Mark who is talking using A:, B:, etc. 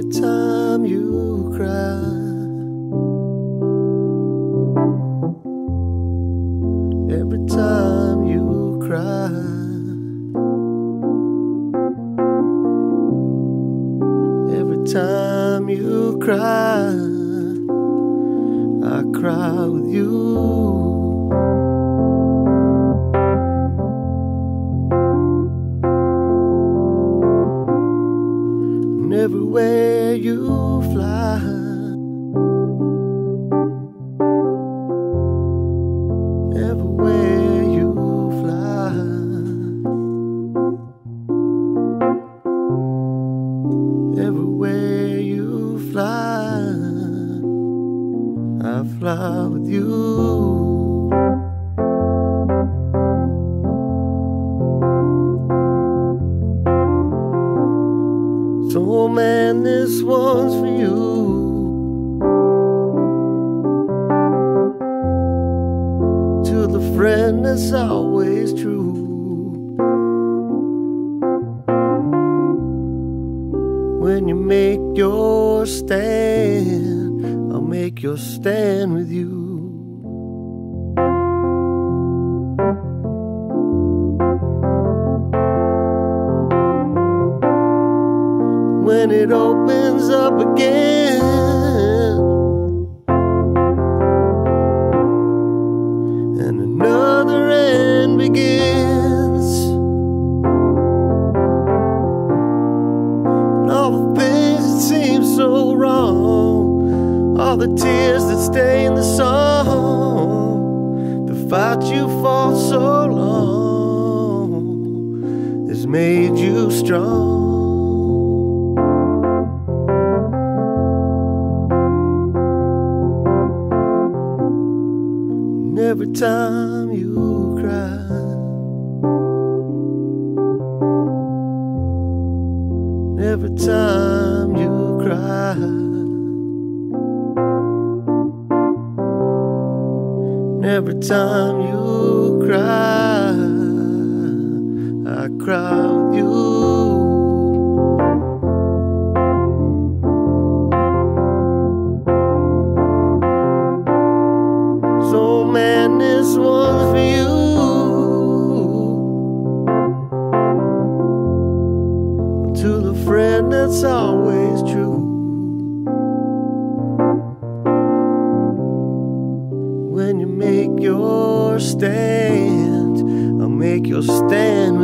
A: Every time you cry, every time you cry, every time you cry, I cry with you. Everywhere you fly, everywhere you fly, everywhere you fly, I fly with you. Man, this one's for you. To the friend that's always true. When you make your stand, I'll make your stand with you. When it opens up again. And another end begins. All the things that seem so wrong, all the tears that stay in the song, the fight you fought so long has made you strong. Every time you cry, every time you cry, every time you always true. When you make your stand, I'll make your stand